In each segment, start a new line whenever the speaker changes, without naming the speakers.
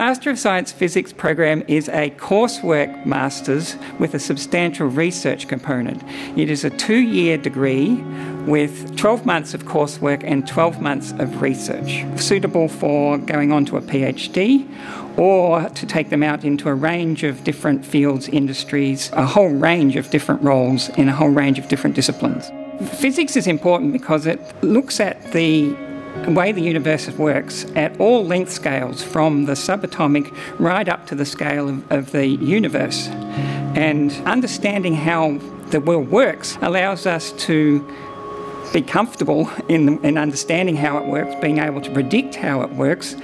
Master of Science Physics program is a coursework master's with a substantial research component. It is a two year degree with 12 months of coursework and 12 months of research, suitable for going on to a PhD or to take them out into a range of different fields, industries, a whole range of different roles in a whole range of different disciplines. Physics is important because it looks at the way the universe works at all length scales, from the subatomic right up to the scale of, of the universe. And understanding how the world works allows us to be comfortable in, in understanding how it works, being able to predict how it works,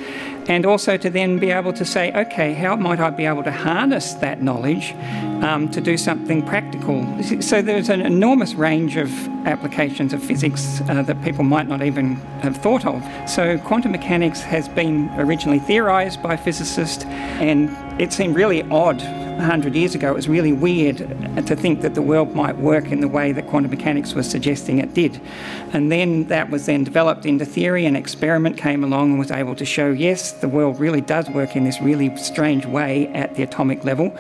and also to then be able to say, okay, how might I be able to harness that knowledge um, to do something practical? So there's an enormous range of applications of physics uh, that people might not even have thought of. So quantum mechanics has been originally theorized by physicists, and it seemed really odd 100 years ago, it was really weird to think that the world might work in the way that quantum mechanics was suggesting it did. And then that was then developed into theory, and experiment came along and was able to show, yes, the world really does work in this really strange way at the atomic level.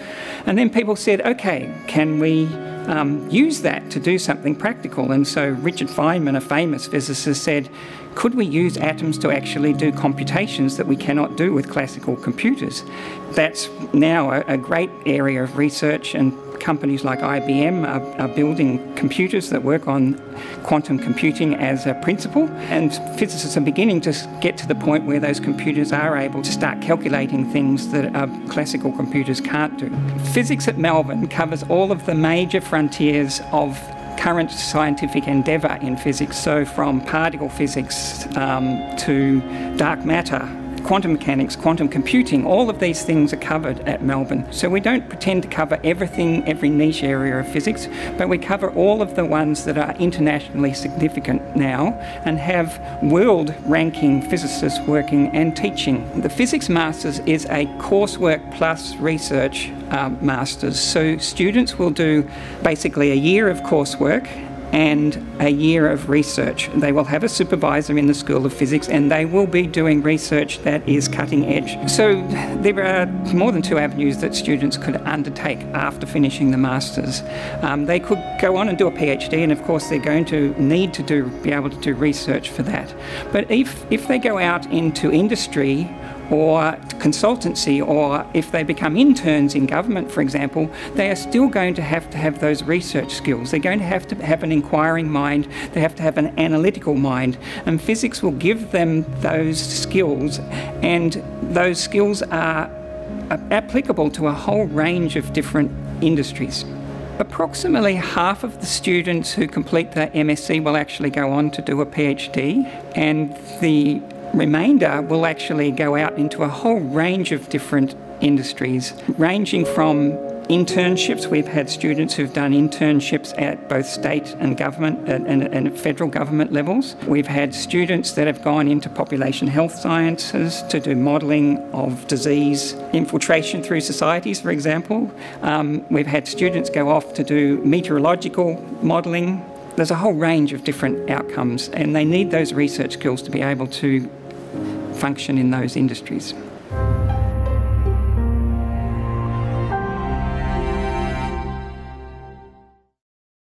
And then people said, okay, can we um, use that to do something practical. And so Richard Feynman, a famous physicist, said, could we use atoms to actually do computations that we cannot do with classical computers? That's now a, a great area of research and companies like IBM are, are, building computers that work on quantum computing as a principle, and physicists are beginning to get to the point where those computers are able to start calculating things that uh, classical computers can't do. Physics at Melbourne covers all of the major frontiers of current scientific endeavour in physics, so from particle physics um, to dark matter quantum mechanics, quantum computing, all of these things are covered at Melbourne. So we don't pretend to cover everything, every niche area of physics, but we cover all of the ones that are internationally significant now and have world ranking physicists working and teaching. The Physics Masters is a coursework plus research uh, masters. So students will do basically a year of coursework and a year of research. They will have a supervisor in the School of Physics and they will be doing research that is cutting edge. So there are more than two avenues that students could undertake after finishing the Masters. Um, they could go on and do a PhD and of course they're going to need to do, be able to do research for that. But if, if they go out into industry or consultancy, or if they become interns in government, for example, they are still going to have to have those research skills. They're going to have to have an inquiring mind, they have to have an analytical mind, and physics will give them those skills, and those skills are applicable to a whole range of different industries. Approximately half of the students who complete the MSc will actually go on to do a PhD, and the remainder will actually go out into a whole range of different industries, ranging from internships. We've had students who've done internships at both state and government and, and, federal government levels. We've had students that have gone into population health sciences to do modelling of disease infiltration through societies, for example. Um, we've had students go off to do meteorological modelling. There's a whole range of different outcomes, and they need those research skills to be able to function in those industries.